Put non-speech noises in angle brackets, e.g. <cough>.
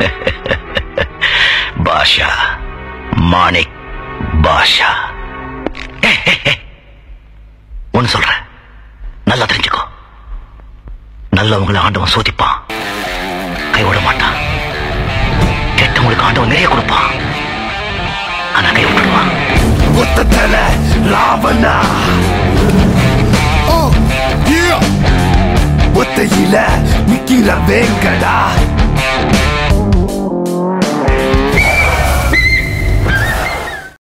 <laughs> பாஷா. மாணிக் பாஷா. ஒன்னு சொல்றேன். நல்லா தெரிஞ்சுக்கோ. நல்லவங்களை ஆண்டவன் சோதிப்பான். கைவிட மாட்டான். கெட்டவங்களுக்கு ஆண்டவன் நிறைய கொடுப்பான். ஆனா கை விட்டுடுவான். ஒத்த தலை ராவணா ஒத்தையில நிக்கிற வேங்கடா.